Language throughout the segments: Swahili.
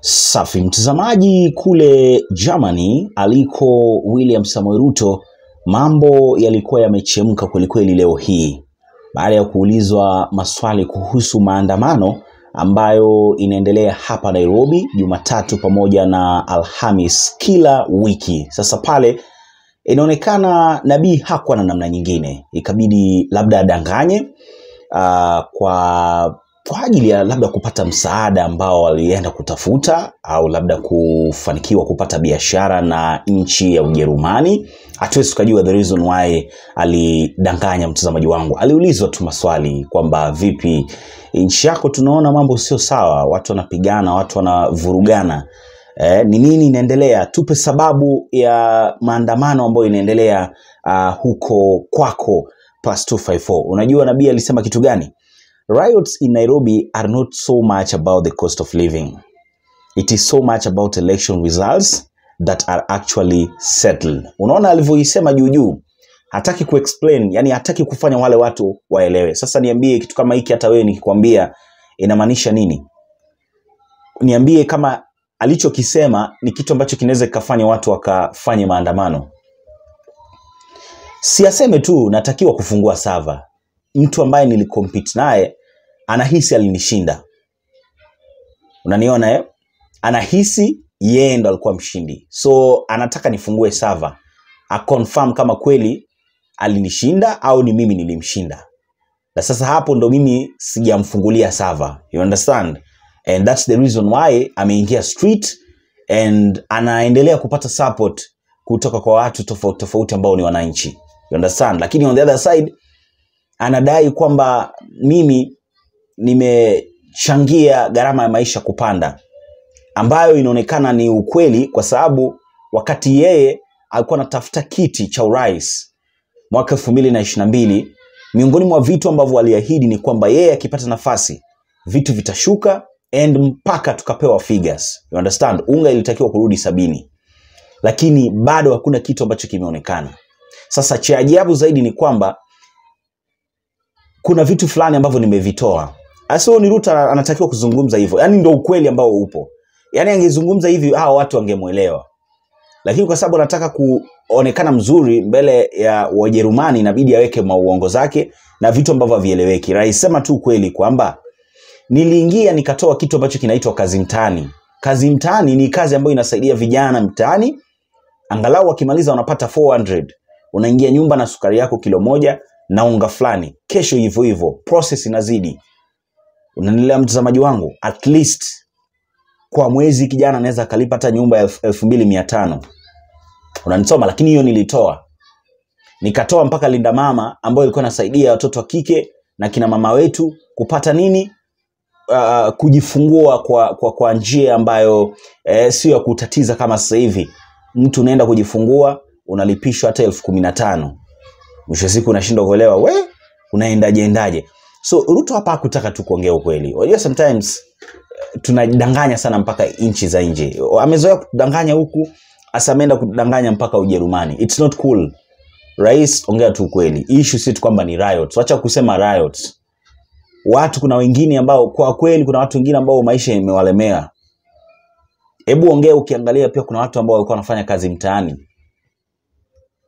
Safi. Mtazamaji, kule Germany aliko William Samoei Ruto, mambo yalikuwa yamechemka kwelikweli leo hii. Baada ya kuulizwa maswali kuhusu maandamano ambayo inaendelea hapa Nairobi Jumatatu pamoja na Alhamis kila wiki. Sasa pale inaonekana Nabii hakuwa na namna nyingine, ikabidi labda adanganye uh, kwa kwa ajili ya labda kupata msaada ambao walienda kutafuta au labda kufanikiwa kupata biashara na nchi ya Ujerumani. Hatuwezi tukajua the reason why alidanganya. Mtazamaji wangu aliulizwa tu maswali kwamba vipi nchi yako, tunaona mambo sio sawa, watu wanapigana, watu wanavurugana eh, ni nini inaendelea? Tupe sababu ya maandamano ambayo inaendelea uh, huko kwako plus 254. Unajua nabii alisema kitu gani? Riots in Nairobi are not so much about the cost of living. It is so much about election results that are actually settled. Unaona alivyoisema juu juu, hataki kuexplain, yani hataki kufanya wale watu waelewe. Sasa niambie kitu kama hiki, hata wewe nikikwambia inamaanisha nini? Niambie kama alichokisema ni kitu ambacho kinaweza kikafanya watu wakafanye maandamano. Si aseme tu natakiwa kufungua sava. Mtu ambaye nilikompete naye anahisi alinishinda. Unaniona eh? Anahisi yeye ndo alikuwa mshindi, so anataka nifungue sava aconfirm kama kweli alinishinda au ni mimi nilimshinda. Na sasa hapo ndo mimi sijamfungulia sava, you understand? And that's the reason why ameingia street and anaendelea kupata support kutoka kwa watu tofauti tofauti ambao ni wananchi, you understand? Lakini on the other side anadai kwamba mimi nimechangia gharama ya maisha kupanda, ambayo inaonekana ni ukweli, kwa sababu wakati yeye alikuwa anatafuta kiti cha urais mwaka elfu mbili na ishirini na mbili miongoni mwa vitu ambavyo aliahidi ni kwamba yeye akipata nafasi vitu vitashuka and mpaka tukapewa figures. You understand? Unga ilitakiwa kurudi sabini, lakini bado hakuna kitu ambacho kimeonekana. Sasa cha ajabu zaidi ni kwamba kuna vitu fulani ambavyo nimevitoa. Asio ni Ruto anatakiwa kuzungumza hivyo, yaani ndio ukweli ambao upo. Yaani angezungumza hivi hao watu wangemwelewa, lakini kwa sababu anataka kuonekana mzuri mbele ya Wajerumani, inabidi aweke mauongo zake na vitu ambavyo havieleweki. Rais sema tu ukweli kwamba niliingia nikatoa kitu ambacho kinaitwa kazi mtaani. Kazi mtaani ni kazi ambayo inasaidia vijana mtaani, angalau wakimaliza wanapata 400 unaingia nyumba na sukari yako kilo moja na unga fulani, kesho hivyo hivyo, process inazidi. Unanielewa mtazamaji wangu? At least kwa mwezi kijana anaweza akalipa hata nyumba elfu mbili mia tano unanisoma. Lakini hiyo nilitoa, nikatoa mpaka linda mama ambayo ilikuwa inasaidia watoto wa kike na kina mama wetu kupata nini uh, kujifungua kwa, kwa, kwa njia ambayo eh, sio ya kutatiza kama sasa hivi mtu unaenda kujifungua unalipishwa hata elfu kumi na tano mwisho siku unashindwa kuelewa we unaendaje endaje so ruto hapa hakutaka tu kuongea ukweli. Unajua sometimes eh, tunadanganya sana mpaka nchi za nje. Amezoea kudanganya huku hasa ameenda kudanganya mpaka ujerumani. Its not cool. Rais ongea tu ukweli. Issue si kwamba ni riots. Wacha kusema riots. Watu kuna wengine ambao kwa kweli kuna watu wengine ambao maisha imewalemea. Hebu ongea ukiangalia pia kuna watu ambao walikuwa wanafanya kazi mtaani.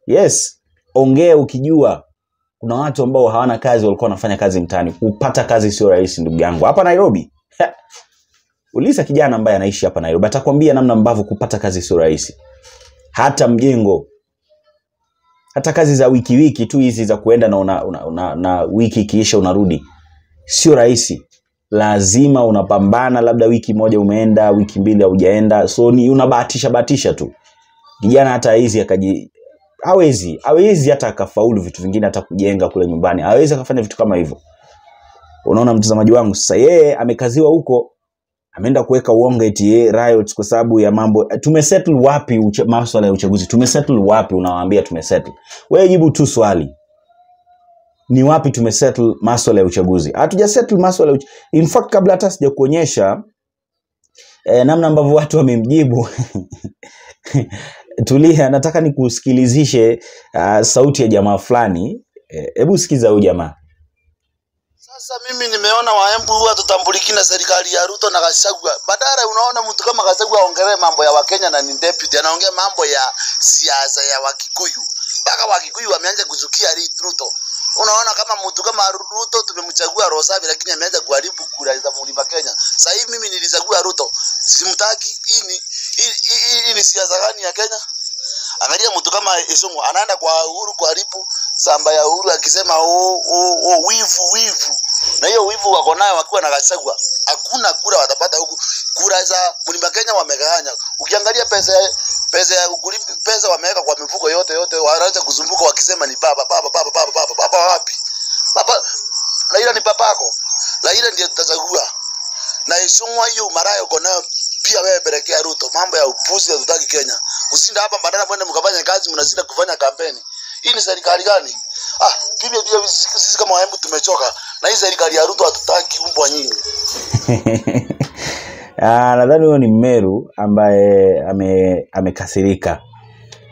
Yes ongea ukijua kuna watu ambao hawana kazi walikuwa wanafanya kazi mtaani. Kupata kazi sio rahisi ndugu yangu. Hapa nairobi. Uliza kijana ambaye anaishi hapa nairobi atakwambia namna ambavyo kupata kazi sio rahisi. Hata mjengo. Hata kazi za wiki wiki tu hizi za kuenda na, una, una, una, na wiki ikiisha unarudi. Sio rahisi. Lazima unapambana labda wiki moja umeenda wiki mbili haujaenda. So ni unabahatisha bahatisha tu. Kijana hata hizi akaji hawezi hawezi hata akafaulu vitu vingine hata kujenga kule nyumbani. Hawezi akafanya vitu kama hivyo. Unaona mtazamaji wangu sasa yeye amekaziwa huko ameenda kuweka uongo eti yeye riots kwa sababu ya mambo. Tumesettle wapi uche, maswala ya uchaguzi? Tumesettle wapi? Unawaambia tumesettle. Wewe jibu tu swali. Ni wapi tumesettle maswala ya uchaguzi? Hatujasettle maswala ya uch... in fact kabla hata sijakuonyesha eh, namna ambavyo watu wamemjibu tulia nataka nikusikilizishe uh, sauti ya jamaa fulani hebu e, sikiza huyu jamaa Sasa mimi nimeona waembu huwa tutambuliki na serikali ya Ruto na Gachagua. Badala unaona mtu kama Gachagua aongelee mambo ya Wakenya na ni deputy, anaongea mambo ya siasa ya Wakikuyu. Mpaka Wakikuyu wameanza kuzukia Ruto. Unaona kama mtu kama Ruto tumemchagua roho safi, lakini ameanza kuharibu kura za mlima Kenya. Sasa hivi mimi nilichagua Ruto, simtaki. Hii hii, ni siasa gani ya Kenya? Angalia mtu kama Esumu anaenda kwa Uhuru kuharibu samba ya Uhuru akisema oh, oh, oh, wivu wivu, na hiyo wivu wako nayo wakiwa na Gachagua, hakuna kura watapata huku. Kura za mlima Kenya wamegawanya. Ukiangalia pesa pesa ya kulipa pesa wameweka kwa mifuko yote yote, wanaanza kuzunguka wakisema ni baba baba baba baba baba baba wapi baba Raila ni papako, Raila ndiye tutachagua na Isungwa hiyo marayo uko nayo pia wewe pelekea Ruto. Mambo ya upuzi hatutaki Kenya. Kusinda hapa badala mwende mkafanya kazi, mnasinda kufanya kampeni. Hii ni serikali gani? Ah, pia pia sisi kama waembu tumechoka na hii serikali ya Ruto hatutaki umbwa nyingi. Ah, nadhani huyo ni Mmeru ambaye ame, amekasirika.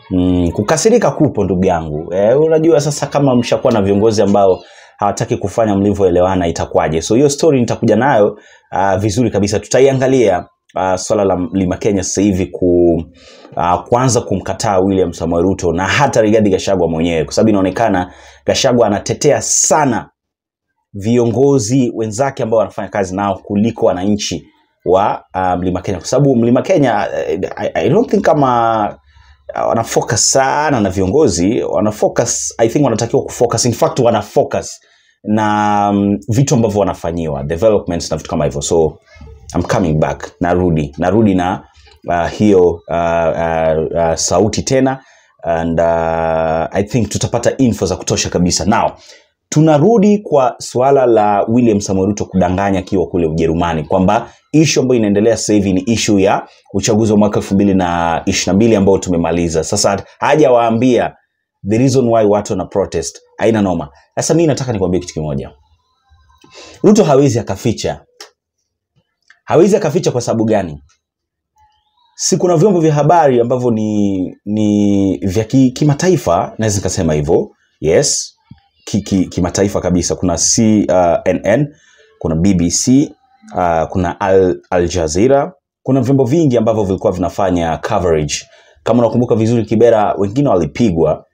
Mm, kukasirika kupo ndugu yangu. Eh, unajua sasa kama mshakuwa na viongozi ambao hawataki kufanya mlivyoelewana itakuwaje? So hiyo story nitakuja nayo uh, vizuri kabisa. Tutaiangalia uh, swala la Mlima Kenya sasa hivi ku uh, kuanza kumkataa William Samoei Ruto na hata Rigathi gashagwa mwenyewe, kwa sababu inaonekana gashagwa anatetea sana viongozi wenzake ambao wanafanya kazi nao kuliko wananchi wa uh, Mlima Kenya, kwa sababu Mlima Kenya uh, I, I don't think kama uh, wana focus sana na viongozi, wana focus, I think wanatakiwa kufocus, in fact wana focus na um, vitu ambavyo wanafanyiwa developments na vitu kama hivyo, so I'm coming back, narudi narudi na uh, hiyo uh, uh, uh, sauti tena and uh, I think tutapata info za kutosha kabisa. Now tunarudi kwa suala la William Samoei Ruto kudanganya akiwa kule Ujerumani kwamba ishu ambayo inaendelea sasa hivi ni ishu ya uchaguzi wa mwaka elfu mbili na ishirini na mbili ambao tumemaliza. Sasa hajawaambia the reason why watu wana protest, haina noma. Sasa mimi nataka nikwambie kitu kimoja, Ruto hawezi akaficha, hawezi akaficha. Kwa sababu gani? si kuna vyombo vya habari ambavyo ni ni vya ki- kimataifa naweza nikasema hivyo. Yes kimataifa ki, ki kabisa. Kuna cnn kuna bbc uh, kuna al, al Jazeera. Kuna vyombo vingi ambavyo vilikuwa vinafanya coverage. Kama unakumbuka vizuri kibera wengine walipigwa.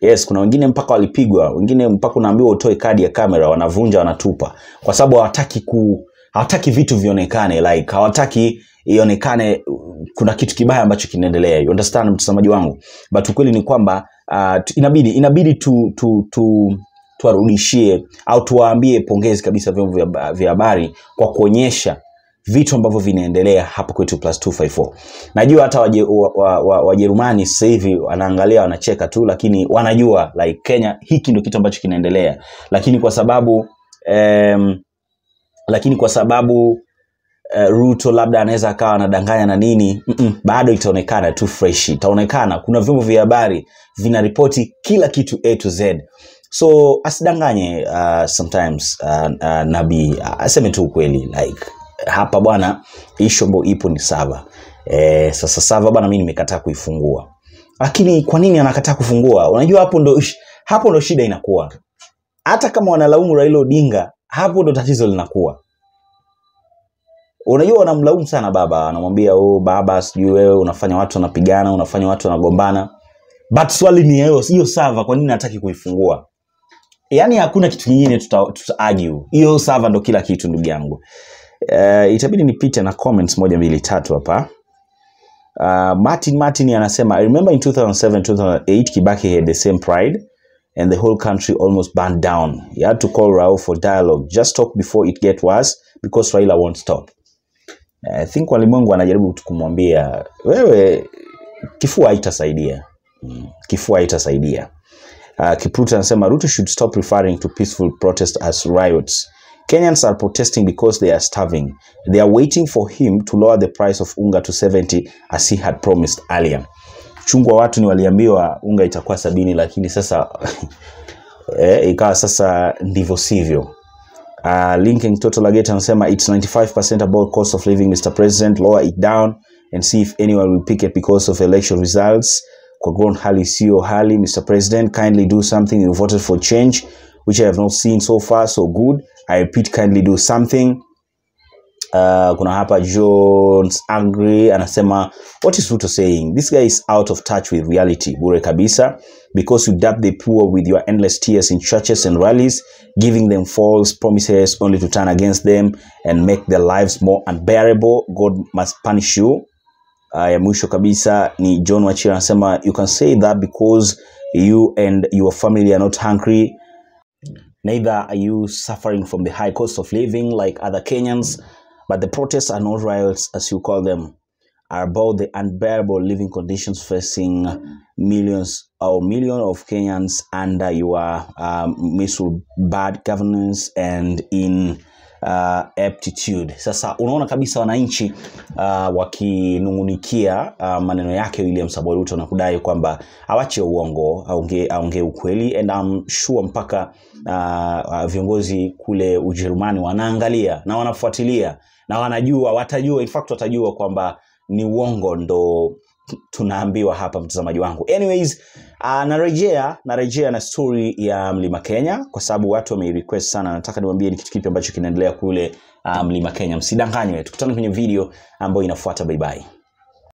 Yes kuna wengine mpaka walipigwa. Wengine mpaka unaambiwa utoe kadi ya kamera wanavunja wanatupa. Kwa sababu hawataki ku hawataki vitu vionekane like hawataki ionekane uh, kuna kitu kibaya ambacho kinaendelea you understand mtazamaji wangu? But ukweli ni kwamba uh, inabidi inabidi tu, tu, tu tuwarudishie au tuwaambie pongezi kabisa vyombo vya- habari kwa kuonyesha vitu ambavyo vinaendelea hapa kwetu plus 254 najua hata Wajerumani wa, wa, sasa hivi wanaangalia wanacheka tu lakini wanajua like kenya hiki ndio kitu ambacho kinaendelea. Lakini kwa sababu um, lakini kwa sababu uh, Ruto labda anaweza akawa anadanganya na nini Mm-mm, bado itaonekana tu fresh itaonekana. Kuna vyombo vya habari vinaripoti kila kitu A to Z. So asidanganye uh, sometimes uh, uh, nabii uh, aseme tu ukweli like hapa bwana ishu ambayo ipo ni sava. Eh, sasa sava bwana mi nimekataa kuifungua. Lakini kwa nini anakataa kufungua? Unajua hapo ndo hapo ndo shida inakuwa. Hata kama wanalaumu Raila Odinga hapo ndo tatizo linakuwa. Unajua wanamlaumu sana baba anamwambia oh, baba sijui wewe unafanya watu wanapigana unafanya watu wanagombana. But swali ni hiyo hiyo sava kwa nini nataki kuifungua? Yaani hakuna kitu kingine tuta, tuta argue. Hiyo sava ndo kila kitu ndugu yangu. Uh, itabidi nipite na comments moja mbili tatu hapa. Uh, martin martin anasema i remember in 2007 2008 kibaki had the same pride and the whole country almost burned down he had to call Raul for dialogue just talk before it get worse because Raila won't stop I think walimwengu wanajaribu kumwambia wewe, kifua haitasaidia mm, kifua haitasaidia. Uh, anasema Ruto should stop referring to peaceful protest as riots. Kenyans are protesting because they are starving. They are waiting for him to lower the price of unga to 70 as he had promised earlier. Chungwa watu ni waliambiwa unga itakuwa sabini, lakini sasa eh, ikawa sasa ndivyo sivyo. Uh, Linking Total Agate anasema it's 95% about cost of living Mr. President, lower it down and see if anyone will pick it because of election results. Kwa ground hali sio hali Mr. President, kindly do something. You voted for change which I have not seen so far so good. i repeat kindly do something Uh, kuna hapa Jones Angry anasema what is Ruto saying? This guy is out of touch with reality. Bure kabisa because you dab the poor with your endless tears in churches and rallies, giving them false promises only to turn against them and make their lives more unbearable. God must punish you. Uh, ya mwisho kabisa ni John Wachira anasema you can say that because you and your family are not hungry Neither are you suffering from the high cost of living like other Kenyans, but the protests are not riots, as you call them, are about the unbearable living conditions facing millions or million of Kenyans under your um, bad governance and in uh, aptitude. Sasa unaona kabisa wananchi uh, wakinung'unikia uh, maneno yake William Samoei Ruto na kudai kwamba awache uongo, aongee aonge ukweli and I'm sure mpaka uh, uh, viongozi kule Ujerumani wanaangalia na wanafuatilia na wanajua, watajua, in fact watajua kwamba ni uongo ndo tunaambiwa hapa mtazamaji wangu. Anyways uh, narejea narejea na story ya mlima kenya kwa sababu watu wameirequest sana. Nataka niwambie ni kitu kipi ambacho kinaendelea kule uh, mlima kenya. Msidanganywe tukutane kwenye video ambayo inafuata. Bye bye